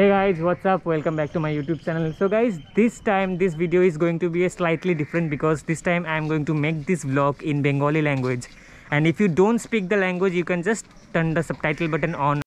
hey guys what's up? Welcome back to my youtube channel. So guys this time this video is going to be a slightly different because this time i'm going to make this vlog in bengali language. And if you don't speak the language you can just turn the subtitle button on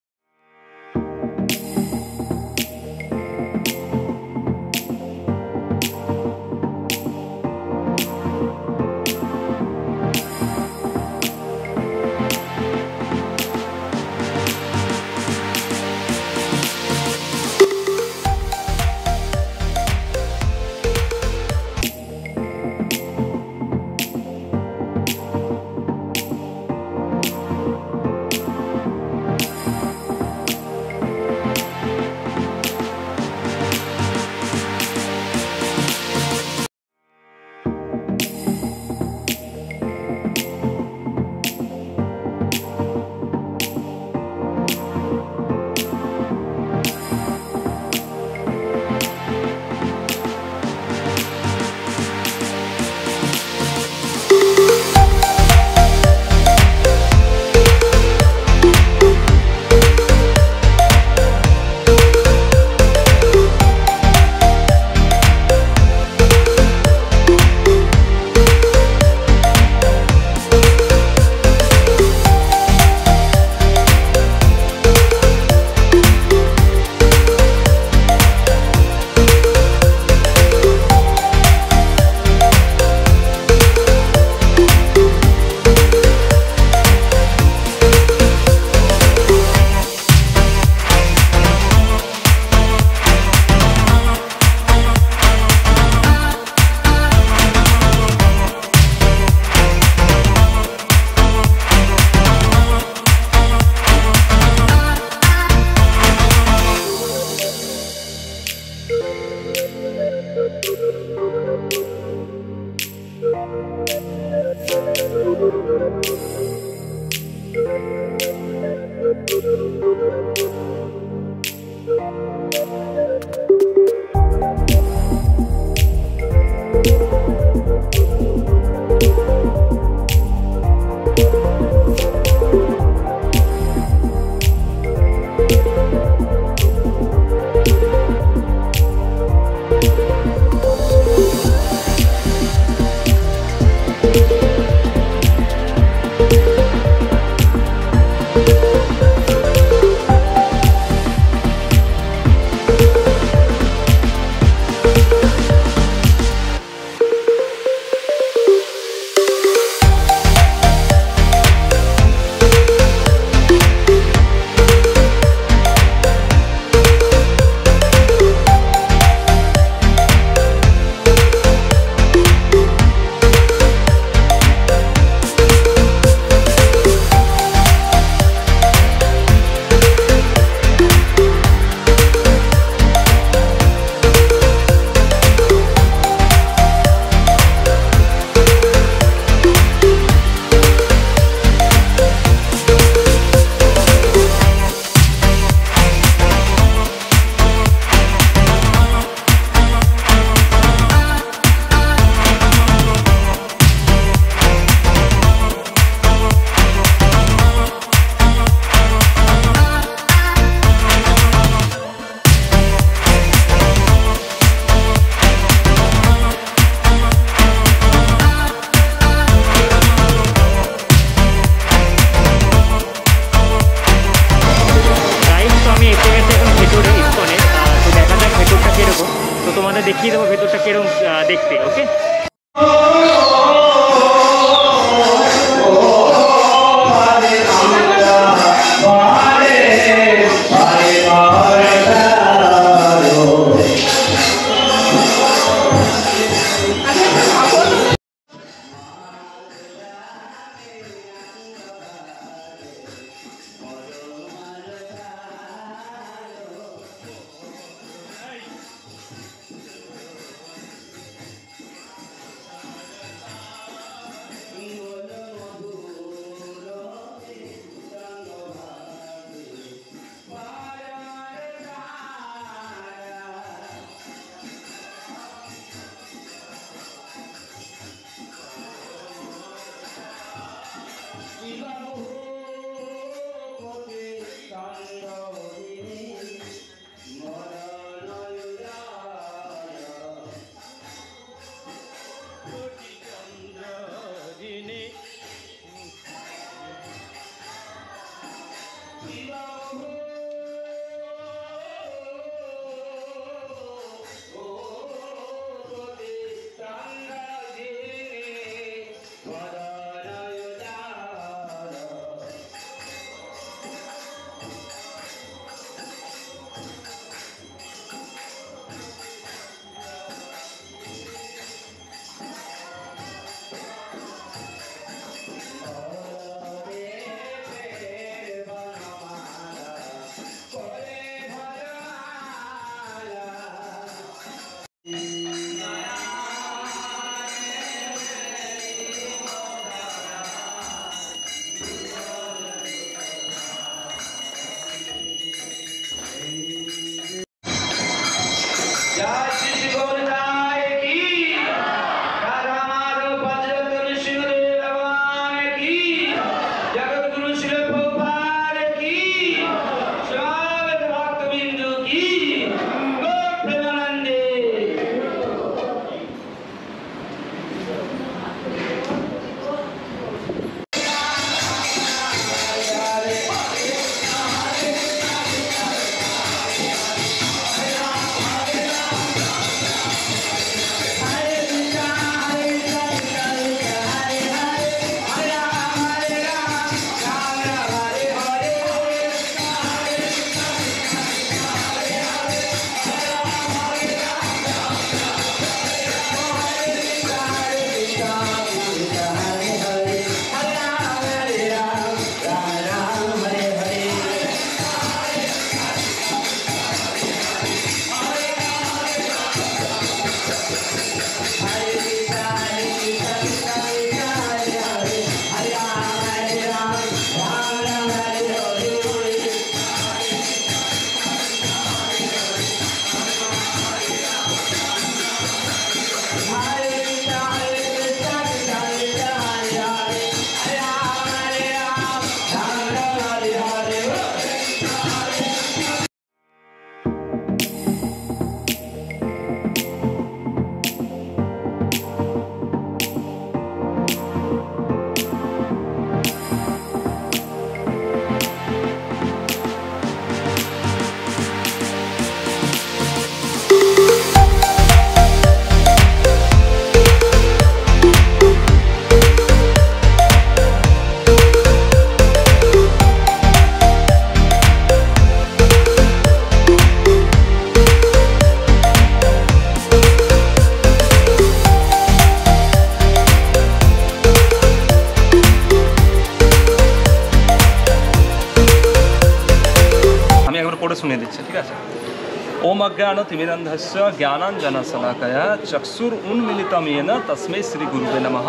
ओम अज्ञान तिमिरंधस्य ज्ञानांजन शलाकया चक्षुरुन्मीलितमेन तस्मै श्रीगुरुवे नमः।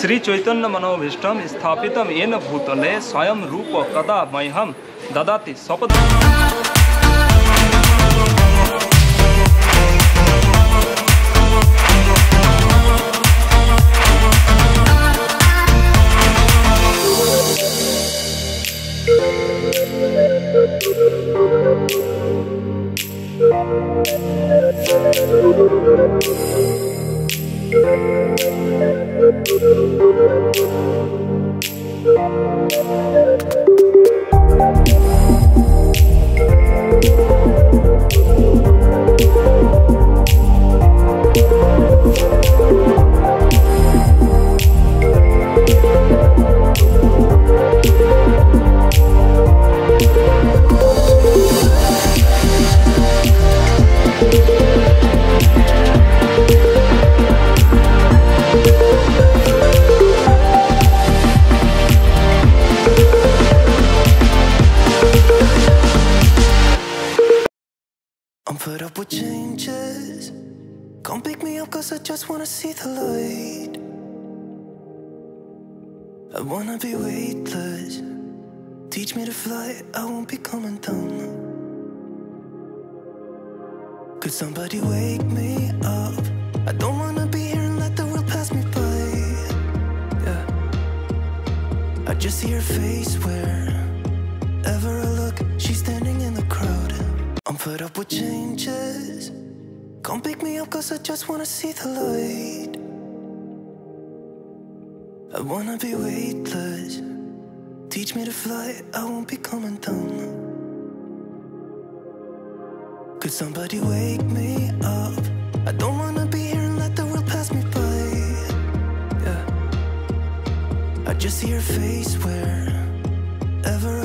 श्रीचैतन्यमनोभीष्टं स्थापित येन भूतले स्वयं रूप कदा मह्यम ददाति स्वपदा Cause I just wanna see the light. I wanna be weightless. Teach me to fly, I won't be coming down. Could somebody wake me up? I don't wanna be here and let the world pass me by. Yeah. I just see her face wherever I look She's standing in the crowd. I'm fed up with changes. Come pick me up cause I just wanna see the light. I wanna be weightless. Teach me to fly, I won't be coming down. Could somebody wake me up? I don't wanna be here and let the world pass me by. Yeah. I just see your face wherever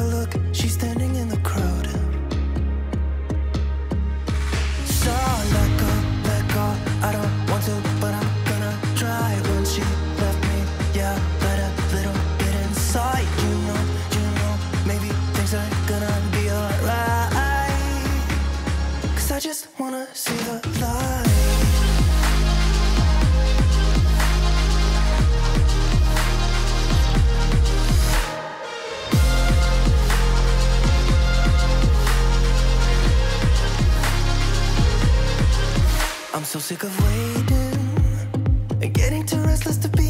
and getting too restless to be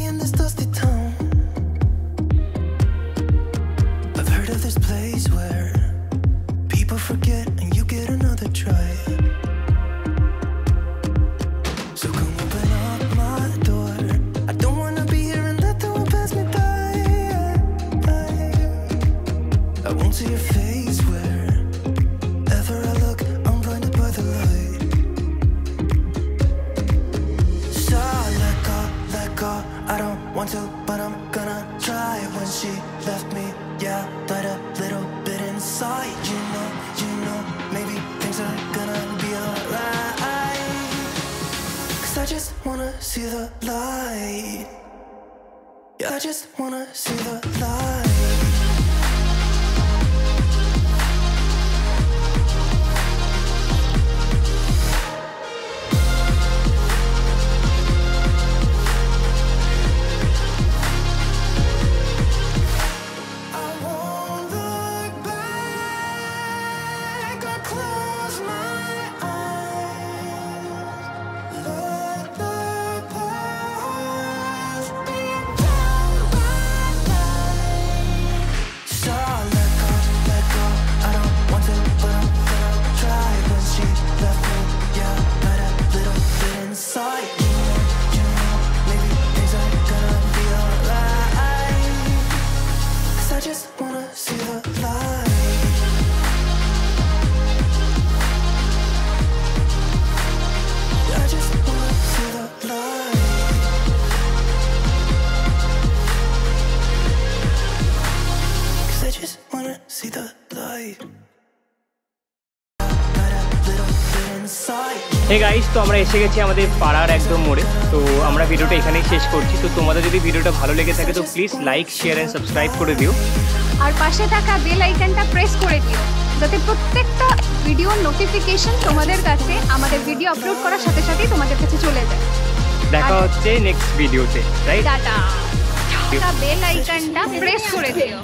hey guys তো আমরা এসে গেছি আমাদের পাড়ার একদম মোড়ে। তো আমরা ভিডিওটা এখানেই শেষ করছি। তো তোমাদের যদি ভিডিওটা ভালো লেগে থাকে তো please like share and subscribe করে দিও। আর পাশে থাকা বেল আইকনটা প্রেস করে দিও যাতে প্রত্যেকটা ভিডিওর নোটিফিকেশন তোমাদের কাছে আমাদের ভিডিও আপলোড করার সাথে সাথেই তোমাদের কাছে চলে যায়। দেখা হচ্ছে নেক্সট ভিডিওতে রাইট টাটা। বেল আইকনটা প্রেস করে দিও।